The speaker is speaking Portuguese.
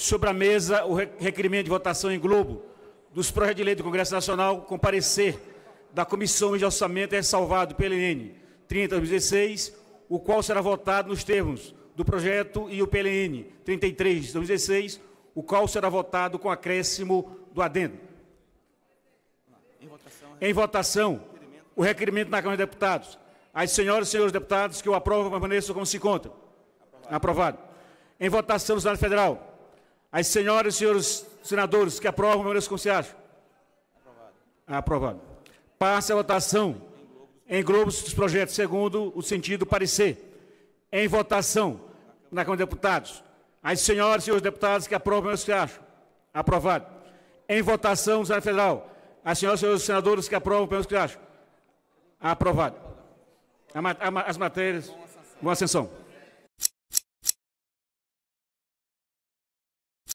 sobre a mesa o requerimento de votação em globo dos projetos de lei do Congresso Nacional com parecer da Comissão de Orçamento é ressalvado pela PLN 30 2016, o qual será votado nos termos do projeto e o PLN 33 de 2016, o qual será votado com acréscimo do adendo. Em votação, em votação o requerimento na Câmara de Deputados. As senhoras e senhores deputados que o aprovam permaneçam como se encontram. Aprovado. Aprovado. Em votação no Senado Federal. As senhoras e senhores senadores que aprovam permaneçam como se. Aprovado. Aprovado. Passe a votação em globos dos projetos segundo o sentido parecer. Em votação na Câmara de Deputados. As senhoras e senhores deputados que aprovam permaneçam como se. Aprovado. Em votação Senado Federal. As senhoras e senhores senadores que aprovam permaneçam como se. Aprovado. As matérias. Boa ascensão.